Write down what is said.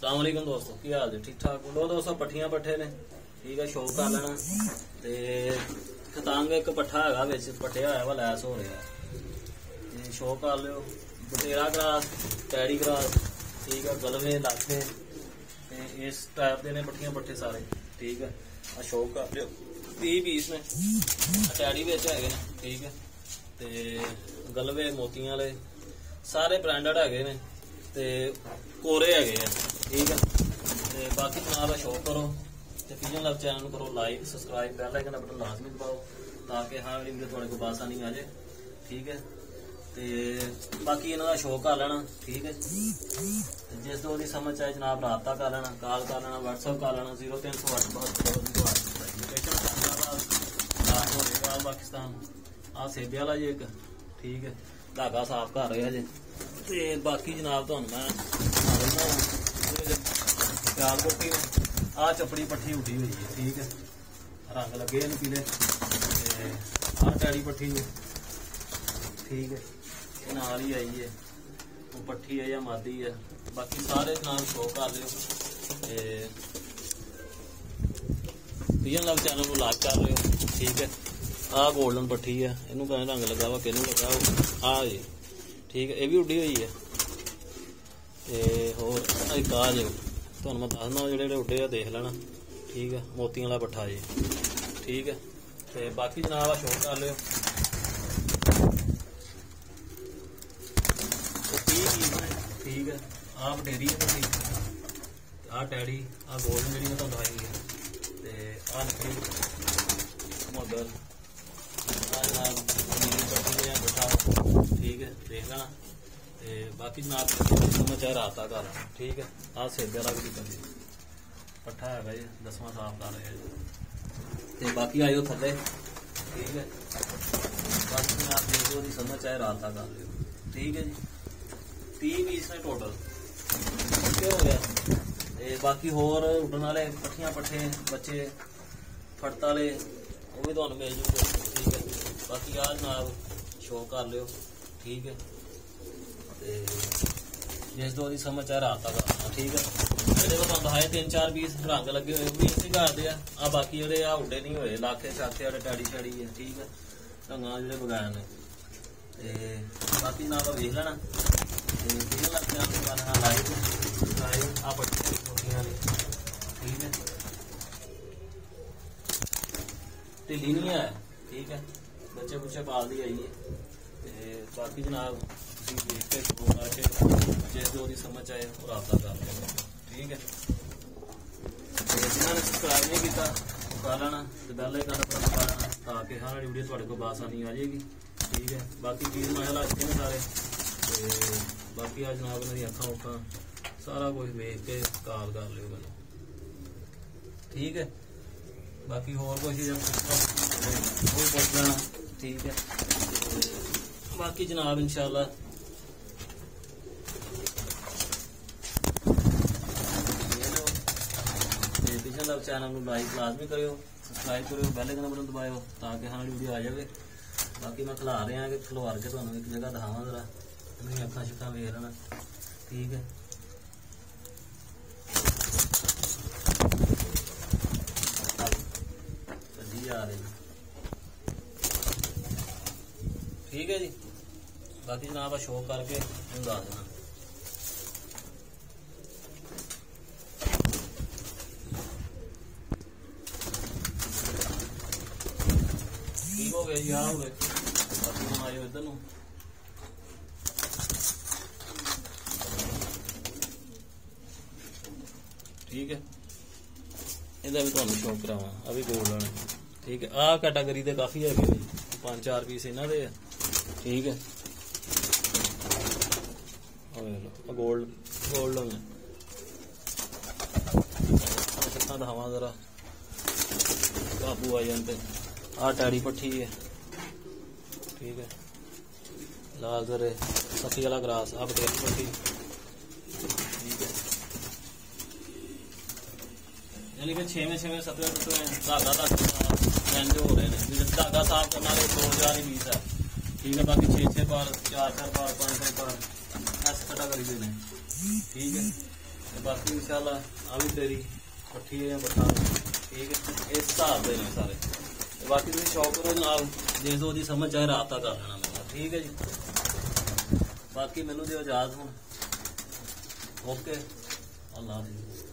ਅਸਲਾਮੁਅਲੈਕਮ ਦੋਸਤੋ, ਕੀ ਹਾਲ ਜੀ? ਠੀਕ ਠਾਕ ਲੋ ਦੋਸਤੋ, ਪੱਠੀਆਂ ਪੱਠੇ ਨੇ। ਠੀਕ ਹੈ, ਸ਼ੌਕ ਕਰ ਲੈਣਾ। ਤੇ ਖਤਾਂਗ ਇੱਕ ਪੱਠਾ ਹੈਗਾ ਵਿੱਚ, ਪੱਠਿਆ ਹੋਇਆ ਵਾ, ਲੈਸ ਹੋ ਰਿਹਾ। ਤੇ ਸ਼ੌਕ ਕਰ ਲਿਓ। ਬਟੇਰਾ ਗਰਾਸ ਟੈਡੀ ਗਰਾਸ ਠੀਕ ਹੈ, ਗਲਵੇ ਲਾਖੇ ਤੇ ਇਸ ਟਾਈਪ ਦੇ ਨੇ ਪੱਠੀਆਂ, ਪੱਠੇ ਸਾਰੇ। ਠੀਕ ਹੈ ਆ ਸ਼ੌਕ ਕਰ ਲਿਓ। 30 ਪੀਸ ਨੇ। ਆਹ ਵਿੱਚ ਹੈਗੇ ਨੇ, ਠੀਕ ਹੈ। ਤੇ ਗਲਵੇ, ਮੋਤੀਆਂ ਵਾਲੇ, ਸਾਰੇ ਬ੍ਰਾਂਡਡ ਹੈਗੇ ਨੇ। ਤੇ ਕੋਰੇ ਹੈਗੇ ਆ। ਠੀਕ ਹੈ। ਤੇ ਬਾਕੀ ਜਨਾਬ ਦਾ ਸ਼ੌਕ ਕਰੋ ਤੇ ਫਿਜਨ ਲਵ ਚੈਨਲ ਨੂੰ ਕਰੋ ਲਾਈਕ ਸਬਸਕ੍ਰਾਈਬ ਬੈਲ ਆਈਕਨ ਦਾ ਬਟਨ ਲਾਜ਼ਮੀ ਦਬਾਓ ਤਾਂ ਕਿ ਹਰ ਵਾਲੀ ਵੀਡੀਓ ਤੁਹਾਡੇ ਕੋਲ ਬਾਸਾਨੀ ਆ ਜਾਏ। ਠੀਕ ਹੈ। ਤੇ ਬਾਕੀ ਇਹਨਾਂ ਦਾ ਸ਼ੌਕ ਕਰ ਲੈਣਾ, ਠੀਕ ਹੈ। ਜਿਸ ਤੋਂ ਉਹਦੀ ਸਮਝ ਆਏ ਜਨਾਬ ਰਾਬਤਾ ਕਰ ਲੈਣਾ, ਕਾਲ ਕਰ ਲੈਣਾ, WhatsApp ਕਰ ਲੈਣਾ 0308 ਲਾਹੌਰ ਪਾਕਿਸਤਾਨ। ਆ ਸੇਬੇ ਵਾਲਾ ਜੀ ਇੱਕ। ਠੀਕ ਹੈ। ਧਾਗਾ ਸਾਫ਼ ਕਰ ਰਿਹਾ ਜੇ। ਤੇ ਬਾਕੀ ਜਨਾਬ ਤੁਹਾਨੂੰ ਮੈਂ ਗਾਲ ਕੋਟੀ ਆ ਚਪੜੀ ਪੱਠੀ ਉੱਡੀ ਹੋਈ ਹੈ, ਠੀਕ ਹੈ। ਰੰਗ ਲੱਗੇ ਇਹਨੂੰ ਪੀਲੇ। ਤੇ ਆ ਟੈੜੀ ਪੱਠੀ ਹੈ ਠੀਕ ਹੈ। ਇਹ ਨਾਲ ਹੀ ਆਈ ਹੈ। ਉਹ ਪੱਠੀ ਹੈ ਜਾਂ ਮਾਦੀ ਹੈ। ਬਾਕੀ ਸਾਰੇ ਨਾਲ ਸ਼ੋ ਕਰ ਲਿਓ। ਤੇ ਪੀਐਨ ਲਵ ਚੈਨਲ ਨੂੰ ਲਾਈਕ ਕਰ ਲਿਓ। ਠੀਕ ਹੈ। ਆਹ 골ਡਨ ਪੱਠੀ ਆ ਇਹਨੂੰ ਕਹਿੰਦੇ ਰੰਗ ਲੱਗਾ ਵਾ, ਕਿਹਨੂੰ ਲੱਗਾ ਆ ਜੀ। ਠੀਕ ਹੈ, ਇਹ ਵੀ ਉੱਡੀ ਹੋਈ ਹੈ। ਤੇ ਹੋਰ ਇੱਕ ਆ ਜੇ ਤੁਹਾਨੂੰ ਮੈਂ ਦੱਸਦਾ ਜਿਹੜੇ ਜਿਹੜੇ ਉੱਡੇ ਆ ਦੇਖ ਲੈਣਾ। ਠੀਕ ਹੈ ਮੋਤੀਆਂ ਵਾਲਾ ਪੱਠਾ ਜੀ। ਠੀਕ ਹੈ ਤੇ ਬਾਕੀ ਜਨਾਬ ਆ ਸ਼ੋਅ ਕਰ ਲਿਓ। ਠੀਕ ਹੈ ਆ? ਬਟੇਰੀ ਹੈ ਪੱਠੀ ਆ ਟੈਡੀ ਆ ਗੋਲਡਨ ਜਿਹੜੀ ਮੈਂ ਤੁਹਾਨੂੰ ਆਈ ਹੈ ਤੇ ਆ ਨਿਕਲੀ ਮਗਰ ਆ ਜਨਾਬ ਨੀਲੀ ਪੱਟੀ ਦੇ ਬਟਾ ਠੀਕ ਹੈ ਦੇਖ ਲੈਣਾ। ਤੇ ਬਾਕੀ ਜਨਾਬ ਸਮਾਚਾਰ ਆਤਾ ਕਰ ਠੀਕ ਹੈ? ਆ ਸੇਬੇ ਵਾਲਾ ਵੀ ਕਰ ਪੱਠਾ ਹੈਗਾ ਜੀ, ਦਸਵਾਂ ਸਾਫ਼ ਕਰ ਰਿਹਾ ਜੀ। ਤੇ ਬਾਕੀ ਆਇਓ ਥੱਲੇ। ਠੀਕ ਹੈ? ਬਾਕੀ ਜਨਾਬ ਦੇਖੋ ਦੀ ਸਮਾਚਾਰ ਆਤਾ ਕਰ ਲਿਓ ਠੀਕ ਹੈ ਜੀ? 30 ਪੀਸ ਨੇ ਟੋਟਲ ਕੀ ਹੋ ਗਿਆ। ਤੇ ਬਾਕੀ ਹੋਰ ਉੱਡਣ ਵਾਲੇ ਪੱਠੀਆਂ ਪੱਠੇ, ਬੱਚੇ, ਫੜਤ ਵਾਲੇ, ਉਹ ਵੀ ਤੁਹਾਨੂੰ ਮਿਲ ਜੂਗੇ। ਠੀਕ ਹੈ ਬਾਕੀ ਆ ਜਨਾਬ ਸ਼ੋਅ ਕਰ ਲਿਓ। ਠੀਕ ਹੈ? ਤੇ ਜਿਸ ਦੋ ਦੀ ਸਮਝ ਆ ਰਾਤ ਤੱਕ ਠੀਕ ਹੈ? ਜਿਹੜੇ ਕੋ ਤੁਹਾਨੂੰ ਦਿਖਾਏ ਤਿੰਨ ਚਾਰ ਪੀਸ ਰੰਗ ਲੱਗੇ ਹੋਏ, ਉਹ ਵੀ ਇਸੇ ਕਰਦੇ ਆ। ਆ ਬਾਕੀ ਜਿਹੜੇ ਆ ਉੱਡੇ ਨਹੀਂ ਹੋਏ ਲਾਖੇ ਸਾਖੇ ਵਾਲੇ ਟਾੜੀ ਛੜੀ ਹੈ ਠੀਕ ਹੈ? ਰੰਗਾਂ ਜਿਹੜੇ ਬਗਾਇਆ ਨੇ। ਤੇ ਬਾਕੀ ਨਾ ਤਾਂ ਵੇਖ ਲੈਣਾ। ਤੇ ਇਹ ਲੱਗ ਜਾਂਦਾ ਬਣਾ ਲਾਈਵ ਲਾਈਵ ਆ ਪੱਟੀ ਹੋਣੀਆਂ ਨੇ ਠੀਕ ਹੈ? ਢਿੱਲੀ ਨਹੀਂ ਹੈ, ਠੀਕ ਹੈ? ਬੱਚੇ ਬੁੱਚੇ ਪਾਲਦੀ ਆਈ ਹੈ। ਤੇ ਬਾਕੀ ਜਨਾਬ ਤੁਸੀਂ ਦੇਖ ਕੇ ਸ਼ੋਅ ਕਰਕੇ ਜਿਸ ਜੋ ਦੀ ਸਮਝ ਆਏ ਉਹ ਰਾਬਤਾ ਕਰ ਲਿਓ ਠੀਕ ਹੈ ਤੇ ਜਿਨ੍ਹਾਂ ਨੇ ਸਬਸਕ੍ਰਾਈਬ ਨਹੀਂ ਕੀਤਾ ਉਹ ਕਰ ਲੈਣਾ ਤੇ ਬੈਲ ਆਈਕਨ ਦਾ ਪ੍ਰੈਸ ਲੈਣਾ ਤਾਂ ਕਿ ਹਰ ਵੀਡੀਓ ਤੁਹਾਡੇ ਕੋਲ ਬਾਸਾਨੀ ਆ ਜਾਏਗੀ ਠੀਕ ਹੈ ਬਾਕੀ ਚੀਜ਼ ਮੈਂ ਲਾ ਨੇ ਸਾਰੇ ਤੇ ਬਾਕੀ ਆ ਜਨਾਬ ਇਹਨਾਂ ਦੀ ਅੱਖਾਂ ਉੱਖਾਂ ਸਾਰਾ ਕੁਝ ਵੇਖ ਕੇ ਕਾਲ ਕਰ ਲਿਓ ਮੈਨੂੰ ਠੀਕ ਹੈ ਬਾਕੀ ਹੋਰ ਕੁਝ ਜੇ ਪੁੱਛਣਾ ਪੁੱਛ ਲੈਣਾ ਠੀਕ ਹੈ ਬਾਕੀ ਜਨਾਬ ਇਨਸ਼ਾਅੱਲਾ ਤੇ ਚੈਨਲ ਨੂੰ ਲਾਈਕ ਲਾਜ਼ਮੀ ਕਰਿਓ ਸਬਸਕ੍ਰਾਈਬ ਕਰਿਓ ਬੈਲ ਆਈਕਨ ਬਟਨ ਦਬਾਇਓ ਤਾਂ ਕਿ ਹਾਂ ਵੀਡੀਓ ਆ ਜਾਵੇ। ਬਾਕੀ ਮੈਂ ਖਿਲਾ ਰਿਹਾ ਕਿ ਖਲਵਾਰ ਕੇ ਤੁਹਾਨੂੰ ਇੱਕ ਜਗ੍ਹਾ ਦਿਖਾਵਾਂ ਜਰਾ ਮੇਰੀ ਅੱਖਾਂ ਸ਼ਿਖਾਂ ਵੇਖ ਲੈਣਾ। ਠੀਕ ਹੈ। ਕੱਢੀ ਆ ਰਹੀ। ਠੀਕ ਹੈ ਜੀ। ਬਾਕੀ ਜਨਾਬ ਆ ਸ਼ੋਅ ਕਰਕੇ ਤੁਹਾਨੂੰ ਦੱਸ ਦੇਣਾ ਠੀਕ ਹੋ ਗਿਆ ਜੀ ਆ ਹੋ ਗਏ ਬਾਕੀ ਆਇਓ ਇੱਧਰ ਨੂੰ। ਠੀਕ ਹੈ। ਇਹਦਾ ਵੀ ਤੁਹਾਨੂੰ ਸ਼ੌਕ ਕਰਾਵਾਂ। ਆ ਵੀ ਗੋਲ ਵਾਲੇ। ਠੀਕ ਹੈ। ਆਹ ਕੈਟਾਗਰੀ ਦੇ ਕਾਫੀ ਹੈਗੇ ਨੇ। ਪੰਜ ਚਾਰ ਪੀਸ ਇਹਨਾਂ ਦੇ ਆ। ਠੀਕ ਹੈ। ਆ ਗੋਲਡ ਗੋਲਡ ਹੋਣੇ ਆ ਸੱਤਾਂ ਦਿਖਾਵਾਂ ਜ਼ਰਾ। ਕਾਬੂ ਆ ਜਾਂਦੇ ਆ ਟੈੜੀ ਪੱਠੀ ਹੈ। ਠੀਕ ਹੈ ਲਾਲ ਜ਼ਰੇ ਸਫੀ ਵਾਲਾ ਗਰਾਸ ਆ ਬਟੇਰੀ ਪੱਠੀ ਠੀਕ ਹੈ ਯਾਨੀ ਕਿ 6ਵੇਂ 6ਵੇਂ 7ਵੇਂ 7ਵੇਂ ਧਾਗਾ ਤੱਕ ਰੈਂਜ ਹੋ ਰਹੇ ਨੇ ਜਿਹੜੇ ਧਾਗਾ ਸਾਫ਼ ਕਰਨ ਵਾਲੇ 2000 ਹੀ ਪੀਸ ਹੈ ਠੀਕ ਹੈ ਬਾਕੀ 6 6 ਪਾਰ 4 4 ਪਾਰ 5 5 ਪਾਰ ਐਸ ਕੈਟਾਗਰੀ ਦੇ ਨੇ ਠੀਕ ਹੈ ਤੇ ਬਾਕੀ ਇਨਸ਼ਾਅੱਲਾ ਆ ਵੀ ਤੇਰੀ ਪੱਠੀ ਹੈ ਬੱਠਾ ਠੀਕ ਹੈ ਇਸ ਹਿਸਾਬ ਦੇ ਨੇ ਸਾਰੇ ਤੇ ਬਾਕੀ ਤੁਸੀਂ ਸ਼ੌਕ ਕਰੋ ਨਾਲ, ਜੇ ਤੋਂ ਉਹਦੀ ਸਮਝ ਆਏ ਰਾਬਤਾ ਕਰ ਲੈਣਾ ਮੇਰੇ ਠੀਕ ਹੈ ਜੀ। ਬਾਕੀ ਮੈਨੂੰ ਦਿਓ ਇਜਾਜ਼ਤ ਹੁਣ। ਓਕੇ ਅੱਲਾਹ ਹਾਫਿਜ਼।